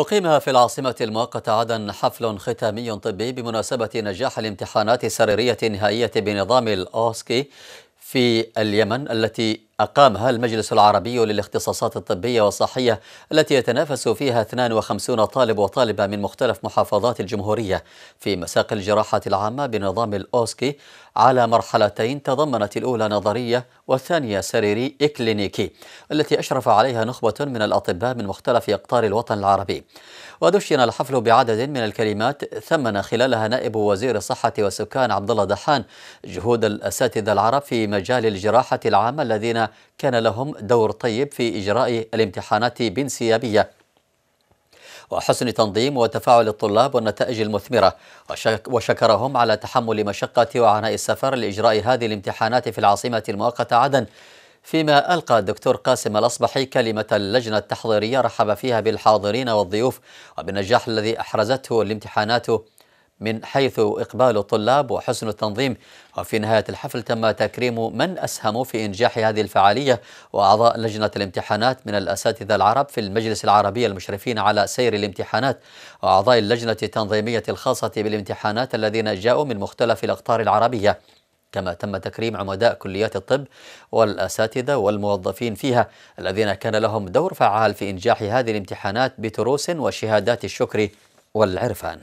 أقيم في العاصمة المؤقتة عدن حفل ختامي طبي بمناسبة نجاح الامتحانات السريرية النهائية بنظام الأوسكي في اليمن التي أقامها المجلس العربي للاختصاصات الطبية والصحية التي يتنافس فيها 52 طالب وطالبة من مختلف محافظات الجمهورية. في مساق الجراحة العامة بنظام الأوسكي على مرحلتين تضمنت الأولى نظرية والثانية سريري إكلينيكي التي أشرف عليها نخبة من الأطباء من مختلف أقطار الوطن العربي. ودشن الحفل بعدد من الكلمات ثمن خلالها نائب وزير الصحة والسكان عبد الله دحان جهود الأساتذة العرب في مجال الجراحة العامة الذين كان لهم دور طيب في إجراء الامتحانات بانسيابية. وحسن تنظيم وتفاعل الطلاب والنتائج المثمرة وشكرهم على تحمل مشقة وعناء السفر لإجراء هذه الامتحانات في العاصمة المؤقتة عدن. فيما ألقى الدكتور قاسم الأصبحي كلمة اللجنة التحضيرية رحب فيها بالحاضرين والضيوف وبالنجاح الذي أحرزته الامتحانات من حيث إقبال الطلاب وحسن التنظيم. وفي نهاية الحفل تم تكريم من أسهموا في إنجاح هذه الفعالية وأعضاء لجنة الامتحانات من الأساتذة العرب في المجلس العربي المشرفين على سير الامتحانات وأعضاء اللجنة التنظيمية الخاصة بالامتحانات الذين جاءوا من مختلف الأقطار العربية. كما تم تكريم عمداء كليات الطب والأساتذة والموظفين فيها الذين كان لهم دور فعال في إنجاح هذه الامتحانات بتروس وشهادات الشكر والعرفان.